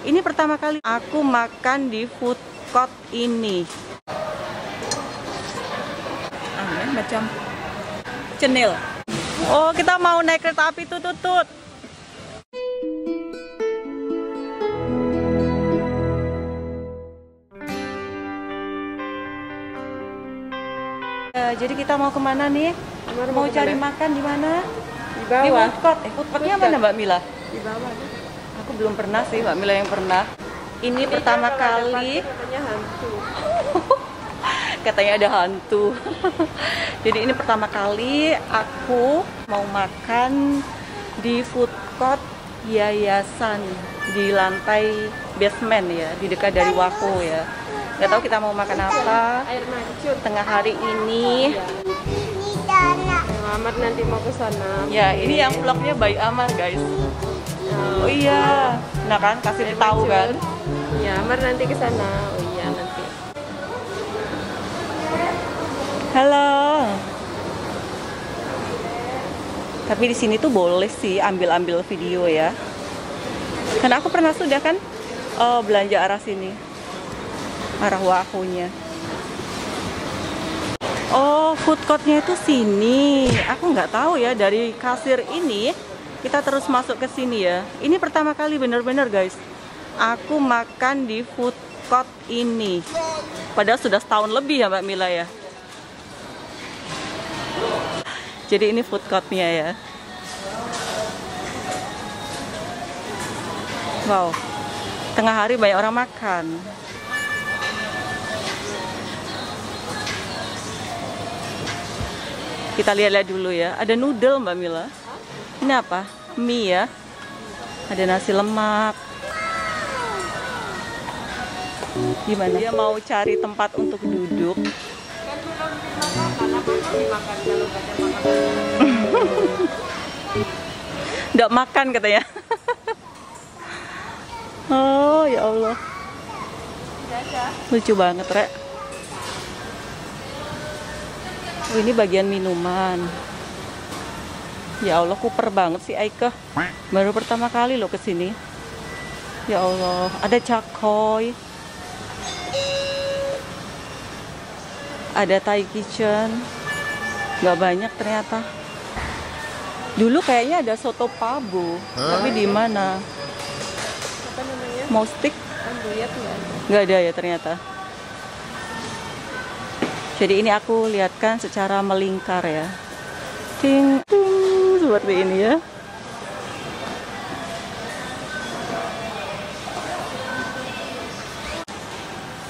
Ini pertama kali aku makan di food court ini. Aneh macam cenil. Oh, kita mau naik kereta api tutut-tut. Ya, jadi kita mau ke mana nih? Mau mau cari ke mana? makan di mana? Di Di bawah. food court. Eh, food courtnya mana. Mbak Mila? Di bawah. Aku belum pernah sih, Mbak Mila yang pernah. Ini pertama kalau ada kali Namanya hantu. katanya ada hantu. Jadi ini pertama kali aku mau makan di food court yayasan di lantai basement ya, di dekat dari Wako ya. Gak tahu kita mau makan apa. Air mancur. Tengah hari ini, Amar nanti mau ke sana. ya ini yang vlognya by Amar guys. Oh iya, nah kan kasih tahu kan. Ya, Amar nanti ke sana. Oh iya, nanti. Halo. Tapi di sini tuh boleh sih ambil-ambil video ya. Karena aku pernah sudah kan oh, belanja arah sini. Arah wahunya. Oh, food courtnya itu sini. Aku nggak tahu ya dari kasir ini kita terus masuk ke sini ya. Ini pertama kali bener-bener guys. Aku makan di food court ini. Padahal sudah setahun lebih ya Mbak Mila ya. Jadi ini food courtnya ya. Wow, tengah hari banyak orang makan. Kita lihat-lihat dulu ya. Ada noodle Mbak Mila. Ini apa? Mie ya. Ada nasi lemak. Gimana? Dia mau cari tempat untuk duduk. Nggak makan katanya. oh ya Allah. Lucu banget, Rek. Oh, ini bagian minuman. Ya Allah, kuper banget sih Aika. Baru pertama kali loh ke sini. Ya Allah, ada cakoy. Ada Thai kitchen. Nggak banyak ternyata. Dulu kayaknya ada soto pabu, tapi di mana? Apa namanya? Mau stick? Ada. Nggak ada ya ternyata. Jadi ini aku lihatkan secara melingkar ya. Ting, ting, seperti ini ya.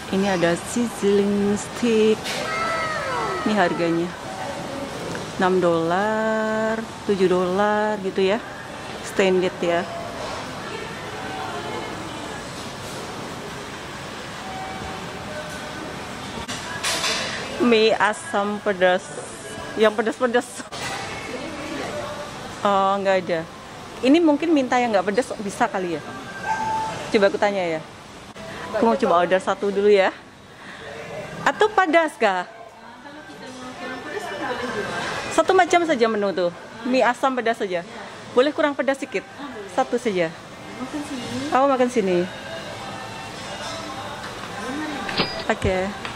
Ini ada sizzling stick. Ini harganya 6 dolar, 7 dolar gitu ya. Standard ya. mie asam pedas yang pedas-pedas oh nggak ada. Ini mungkin minta yang nggak pedas bisa kali ya? Coba aku tanya ya. Aku mau coba order satu dulu ya. Atau pedas kah? Satu macam saja menu tuh. Mie asam pedas saja. Boleh kurang pedas sedikit? Satu saja. Aku makan sini. Oke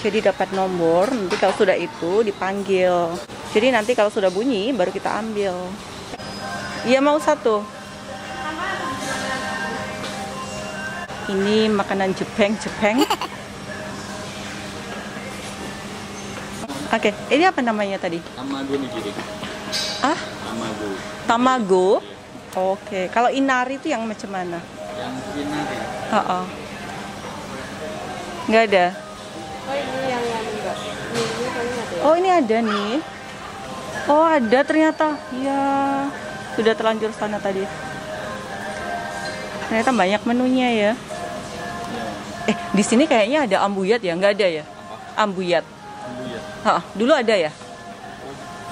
jadi dapat nomor nanti kalau sudah itu dipanggil. Jadi nanti kalau sudah bunyi baru kita ambil. Iya mau satu? Ini makanan Jepang Jepang oke ini apa namanya tadi? Tamago nigiri. ah Tamago. tamago? Oke kalau inari itu yang macam mana? Yang inari. oh, nggak ada Oh ini yang yang enggak. Ini paling ada ya. Oh ini ada nih. Oh ada ternyata. Ya sudah terlanjur sana tadi. Ternyata banyak menunya ya. Eh di sini kayaknya ada ambuyat ya? Nggak ada ya? Ambuyat. Ya. Hah, dulu ada ya?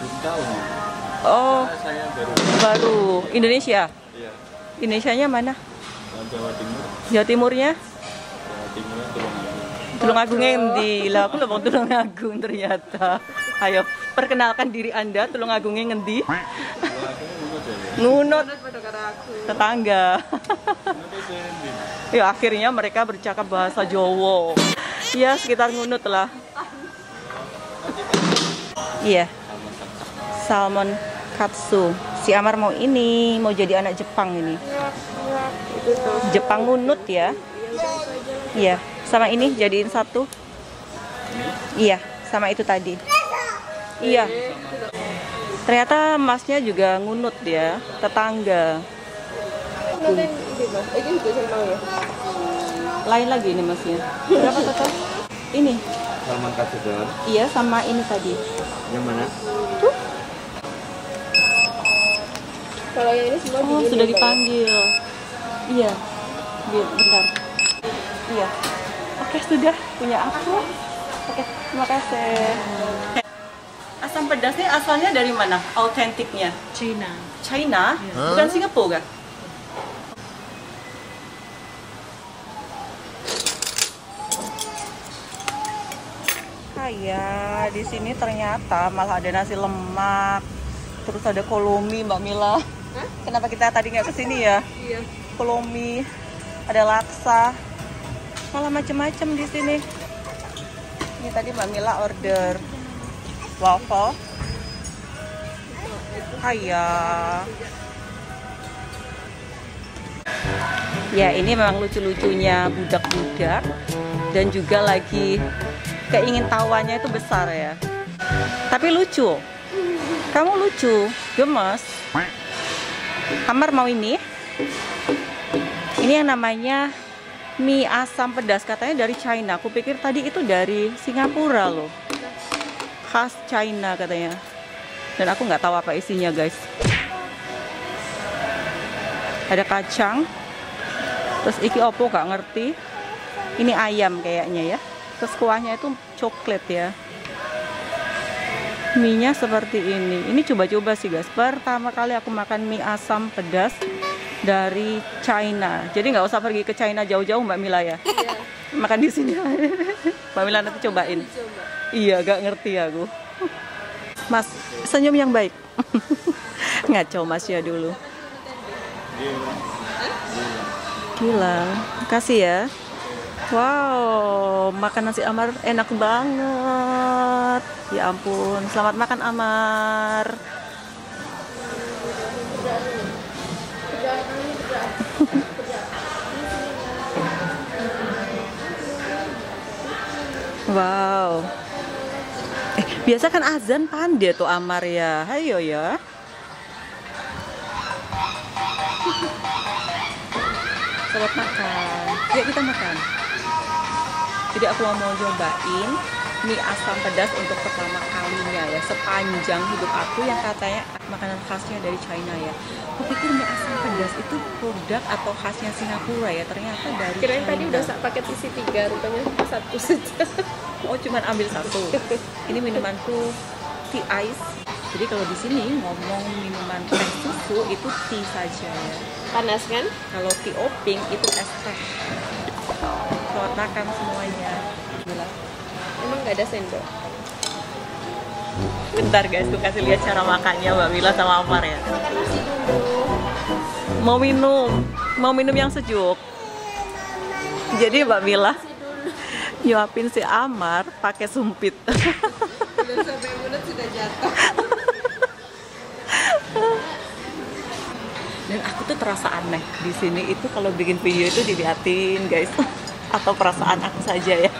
Belum tahu. Oh Saya baru. baru Indonesia. Iya. Indonesianya mana? Jawa Timur. Jawa Timurnya? Tulungagung. Tulungagung ngendi? Lah aku ngomong Tulungagung ternyata. Ayo perkenalkan diri anda Tulungagung ngendi? Tulungagung itu ngunut tetangga ya akhirnya mereka bercakap bahasa Jawa ya sekitar ngunut lah iya salmon katsu si Amar mau ini mau jadi anak Jepang ini. Jepang ngunut ya iya sama ini jadiin satu. Iya sama itu tadi. Iya. Ternyata masnya juga ngunut ya tetangga. Lain lagi ini masnya. Berapa total ini. Katsudan iya sama ini tadi. Yang mana? Kalau yang ini semua oh sudah dipanggil. Iya. Bentar. Iya oke sudah. Punya aku. Oke terima kasih. Asam pedasnya asalnya dari mana? Autentiknya Cina. China? Bukan Singapura kan? Kaya di sini ternyata malah ada nasi lemak, terus ada kolomi Mbak Mila. Kenapa kita tadi nggak ke sini ya? Iya. Kolomi, ada laksa, malah macem-macem di sini. Ini tadi Mbak Mila order waffle. Kaya. Ya ini memang lucu-lucunya budak-budak dan juga lagi keingin tahuannya itu besar ya. Tapi lucu. Kamu lucu, gemes. Kamar mau ini? Ini yang namanya mie asam pedas katanya dari China. Aku pikir tadi itu dari Singapura loh. Khas China katanya. Dan aku nggak tahu apa isinya guys. Ada kacang. Terus iki opo nggak ngerti. Ini ayam kayaknya ya. Terus kuahnya itu coklat ya. Mie-nya seperti ini. Ini coba-coba sih guys. Pertama kali aku makan mie asam pedas dari China. Jadi nggak usah pergi ke China jauh-jauh Mbak Mila ya. Iya. Makan di sini. Mbak Mila nanti cobain. Coba. Iya, gak ngerti aku. Mas, senyum yang baik. Ngaco Mas ya dulu. Gilang, kasih ya. Wow, makan nasi Amar enak banget. Ya ampun, selamat makan Amar. Wow. Eh, biasa kan azan pandai tuh Amar ya. Ayo ya. Selamat makan. Yuk kita makan. Jadi aku mau cobain mie asam pedas untuk pertama kalinya ya sepanjang hidup aku yang katanya makanan khasnya dari China ya. Aku pikir mie asam pedas itu produk atau khasnya Singapura ya ternyata dari Kirain China. tadi udah sak paket isi tiga, rupanya satu saja. Oh, cuman ambil satu. Ini minumanku tea ice. Jadi kalau di sini ngomong minuman teh susu itu tea saja. Panas kan? Kalau tea oping itu es teh. Makan semuanya. Gila. Emang nggak ada sendok. Bentar guys, tuh kasih lihat cara makannya Mbak Mila sama Amar ya. Mau minum, mau minum yang sejuk. Jadi Mbak Mila nyuapin si Amar pakai sumpit. Belum sampai mulut sudah jatuh. Dan aku tuh terasa aneh di sini itu kalau bikin video itu diliatin guys atau perasaan aku saja ya.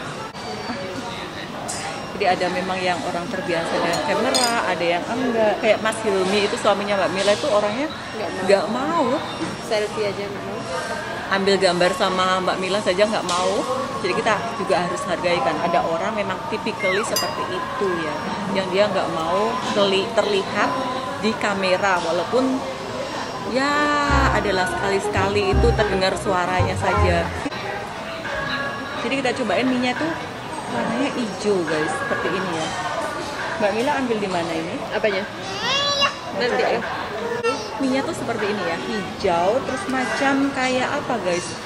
Jadi ada memang yang orang terbiasa dengan kamera, ada yang enggak. Kayak Mas Hilmi itu suaminya Mbak Mila itu orangnya Nggak mau. mau Selfie aja nggak mau. ambil gambar sama Mbak Mila saja nggak mau. Jadi kita juga harus hargai kan. Ada orang memang typically seperti itu ya, yang dia nggak mau terli- terlihat di kamera walaupun ya adalah sekali-sekali itu terdengar suaranya saja. Jadi kita cobain minyak tuh warnanya hijau guys, seperti ini ya. Mbak Mila ambil di mana ini? Apanya? Nanti ya. minyak tuh seperti ini ya. Hijau terus macam kayak apa guys?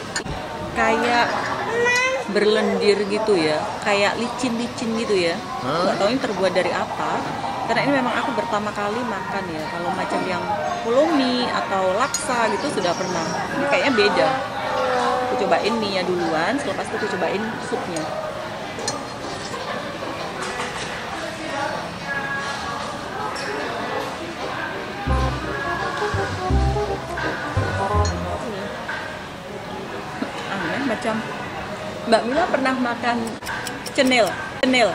Kayak berlendir gitu ya. Kayak licin-licin gitu ya. Nggak tahu ini terbuat dari apa. Karena ini memang aku pertama kali makan ya. Kalau macam yang pulumi atau laksa gitu sudah pernah. Ini kayaknya beda aku cobain mie nya duluan selepas itu aku cobain supnya. Aneh macam Mbak Mila pernah makan cenil cenil.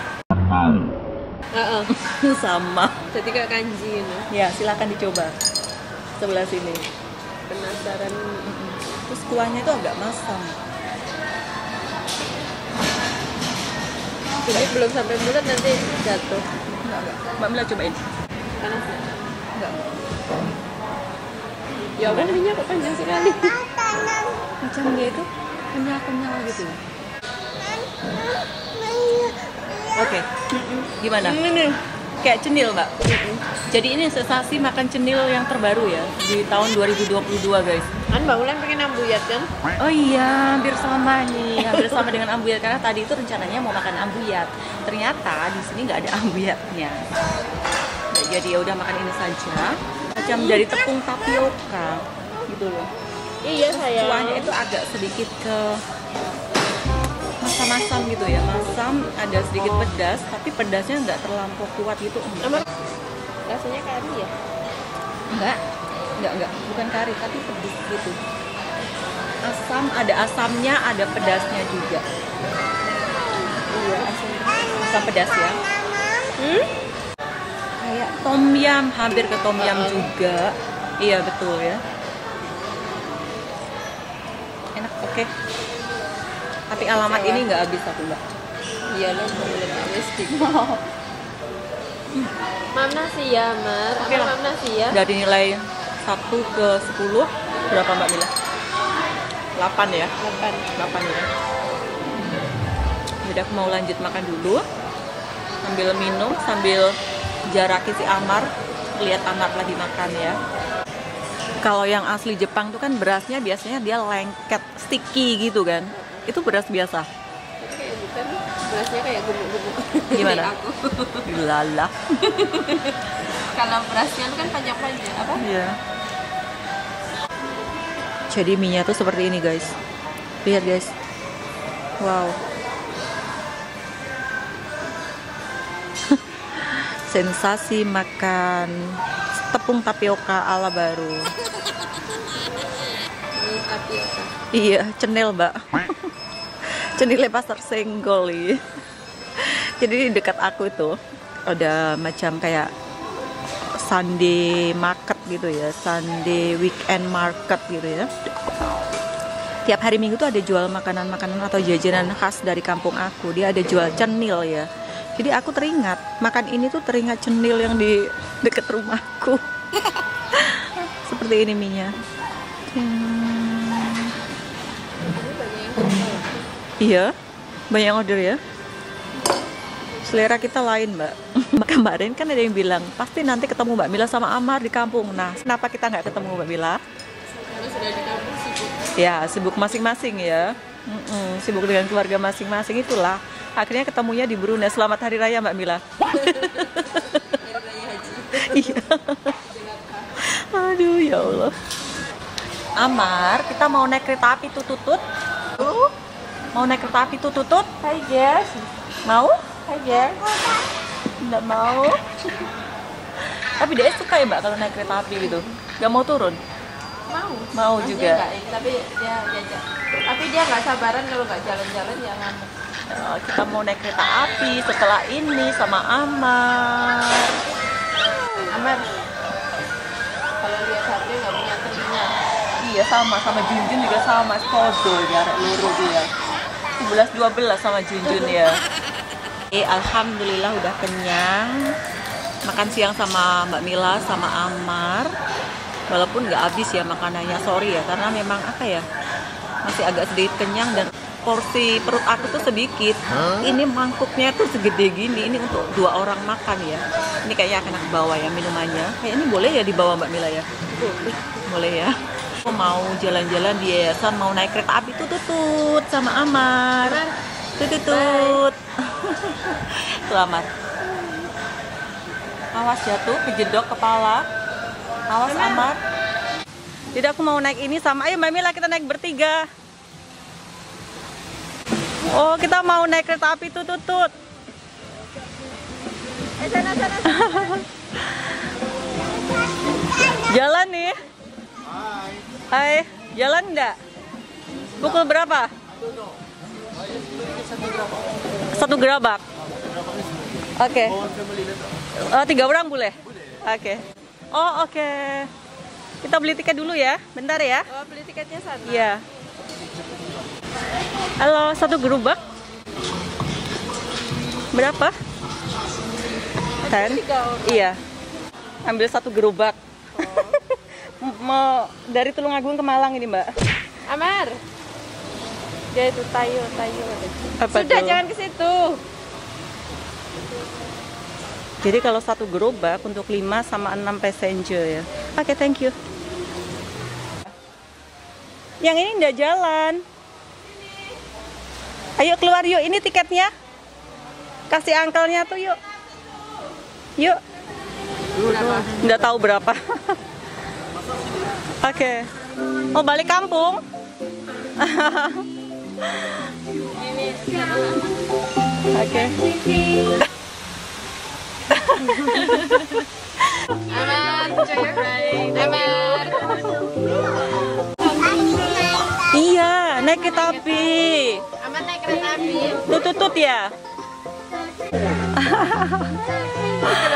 Heeh. sama. Jadi kayak kanji gitu. ya silakan dicoba. Sebelah sini. Penasaran. Terus kuahnya itu agak masam Jadi belum sampai mulut nanti jatuh. enggak enggak Mbak Mila cobain Panas ya? enggak Ya Allah, minyak kok panjang sekali. macam dia itu kenyal-kenyal gitu oke gimana Ini nih. Kayak cenil mbak jadi ini sensasi makan cenil yang terbaru ya di tahun 2022 guys Kan Mbak Ulan pengen ambuyat kan? Oh iya, hampir sama nih, hampir sama dengan ambuyat karena tadi itu rencananya mau makan ambuyat. Ternyata di sini nggak ada ambuyatnya. Nggak jadi ya udah makan ini saja. Macam dari tepung tapioka gitu loh. Iya sayang. Kuahnya itu agak sedikit ke masam-masam gitu ya, masam, ada sedikit pedas, tapi pedasnya nggak terlampau kuat gitu. Emang rasanya kari ya? Enggak, enggak, enggak, bukan kari, tapi pedas gitu. Asam, ada asamnya, ada pedasnya juga. Iya, asam, asam pedas ya. Hmm? Kayak tom yum, hampir ke tom yum juga. Iya betul ya. Enak, oke. Tapi alamat ini nggak habis aku mbak. Iya lo boleh mistik. Mam nasi ya, Mar. Oke lah. mam nasi ya? Dari nilai 1 ke 10, berapa mbak Mila? 8 ya? 8. 8 ya. Udah aku mau lanjut makan dulu. Sambil minum, sambil jaraki si Amar. Lihat Amar lagi makan ya. Kalau yang asli Jepang tuh kan berasnya biasanya dia lengket, sticky gitu kan. Itu beras biasa. Tapi kayak bukan berasnya kayak gubuk-gubuk. Gimana? Aku. Lala. Kalau berasnya kan panjang-panjang apa? Iya. Jadi mie tuh seperti ini guys. Lihat guys. Wow. Sensasi makan tepung tapioka ala baru. Tapioka. Iya, cenil mbak. Cenilnya pasar senggol iya. Jadi di dekat aku itu ada macam kayak Sunday market gitu ya, Sunday weekend market gitu ya. Tiap hari Minggu tuh ada jual makanan-makanan atau jajanan khas dari kampung aku. Dia ada jual cenil ya. Jadi aku teringat makan ini tuh teringat cenil yang di dekat rumahku. Seperti ini minyak. Iya, banyak yang order ya. Selera kita lain, Mbak. Kemarin kan ada yang bilang, pasti nanti ketemu Mbak Mila sama Amar di kampung. Nah, kenapa kita nggak ketemu Mbak Mila? Karena sudah di kampung sibuk. Ya, sibuk masing-masing ya. Mm-mm, sibuk dengan keluarga masing-masing itulah. Akhirnya ketemunya di Brunei. Selamat Hari Raya Mbak Mila. Iya. Aduh, ya Allah. Amar, kita mau naik kereta api tutut. Uh, Mau naik kereta api tuh tutut? Hai Jess. Mau? Hai Jess. Nggak mau. Tapi dia suka ya mbak kalau naik kereta api gitu. Gak mau turun. Mau. Mau Mas juga. Dia nggak tapi dia. Tapi dia nggak sabaran kalau nggak jalan-jalan ya ngamuk. Eh, kita mau naik kereta api setelah ini sama Amar. Amar. Kalau lihat HP nggak punya telinga. Iya sama sama Junjun juga sama Kodo jarak luru dia. 11 12 sama Junjun ya. Eh alhamdulillah udah kenyang. Makan siang sama Mbak Mila sama Amar. Walaupun nggak habis ya makanannya, sorry ya karena memang apa ya masih agak sedikit kenyang dan porsi perut aku tuh sedikit. Ini mangkuknya tuh segede gini. Ini untuk dua orang makan ya. Ini kayaknya akan aku bawa ya minumannya. Kayak ini boleh ya dibawa Mbak Mila ya? Boleh. ya mau jalan-jalan di yayasan mau naik kereta api tuh tutut sama Amar tutut selamat Awas jatuh, kejedok kepala. Awas Amar. Jadi aku mau naik ini sama, ayo Mbak Mila kita naik bertiga. Oh, kita mau naik kereta api tutut-tut. Eh sana sana. Jalan nih. Hai, jalan enggak? Pukul berapa? Satu gerabak. Oke. Oh, tiga orang boleh? Oke. Oh, oke. Kita beli tiket dulu ya. Bentar ya. Oh beli tiketnya sana. Iya. Halo, satu gerobak. Berapa? Ten? Iya. Ambil satu gerobak. Mau dari Tulungagung ke Malang ini, Mbak. Amar. Dia itu tayo tayo. Apa Sudah tuh? jangan ke situ. Jadi kalau satu gerobak untuk 5 sama 6 passenger ya. Oke, thank you. Yang ini nggak jalan. Ayo keluar yuk, ini tiketnya. Kasih angkelnya tuh yuk. Yuk. Nggak tahu berapa. Oke. Oh, balik kampung. Oke. Amar, Amar. Iya, naik kereta api. Amar naik kereta api. Tutut ya.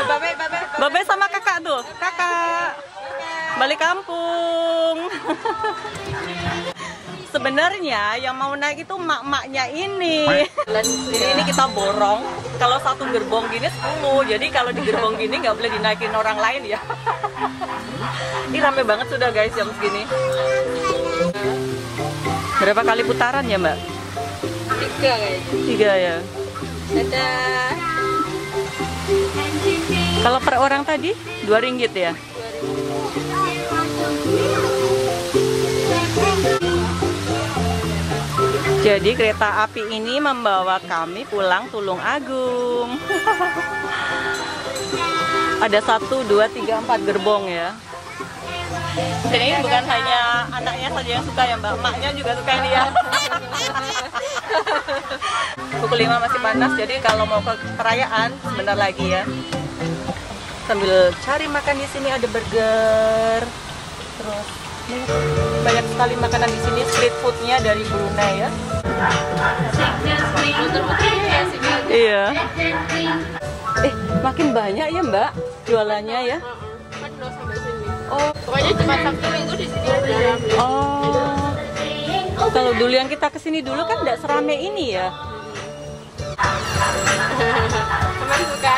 Babe babe. Babe sama kakak tuh, kakak. Balik kampung. Sebenarnya yang mau naik itu mak-maknya ini. Jadi ini kita borong. Kalau satu gerbong gini 10. Jadi kalau di gerbong gini nggak boleh dinaikin orang lain ya. ini rame banget sudah guys jam segini. Berapa kali putaran ya mbak? Tiga kayaknya. Tiga ya. Dadah. Kalau per orang tadi dua ringgit ya. Jadi kereta api ini membawa kami pulang Tulung Agung. Ada satu, dua, tiga, empat gerbong ya. Dan ini bukan hanya anaknya saja yang suka ya mbak, maknya juga suka ini ya. Pukul 5 masih panas, jadi kalau mau ke perayaan sebentar lagi ya. Sambil cari makan di sini ada burger, terus banyak sekali makanan di sini street foodnya dari Brunei ya. Ya. Iya. Eh, makin banyak ya Mbak jualannya ya. Oh, Pokoknya cuma Sabtu Minggu di sini oh. Kalau dulu yang kita ke sini dulu kan nggak serame ini ya. Teman suka?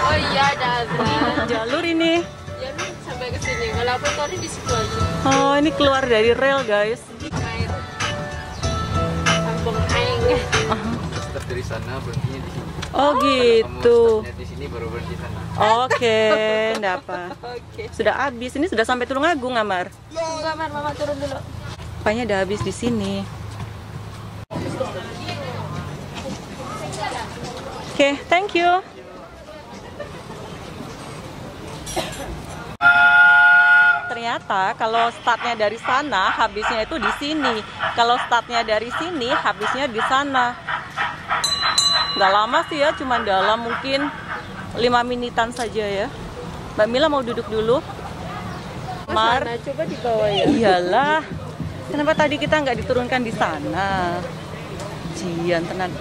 Oh iya ada azan. Jalur ini. Ya nih sampai ke sini. Kalau aku tadi di situ aja. Oh, ini keluar dari rel guys. Air. Kampung Aing. Start dari sana berhentinya di sini. Oh gitu. di sini baru berhenti sana. Oke, enggak apa. Oke. Sudah habis. Ini sudah sampai Tulungagung, Amar. Tunggu Amar, Mama turun dulu. Rupanya udah habis di sini. Oke, thank you. Ternyata kalau startnya dari sana, habisnya itu di sini. Kalau startnya dari sini, habisnya di sana. Nggak lama sih ya, cuma dalam mungkin 5 menitan saja ya. Mbak Mila mau duduk dulu? Mar, Mana? Coba di bawah ya. Iyalah. Kenapa tadi kita nggak diturunkan di sana? Jian tenan.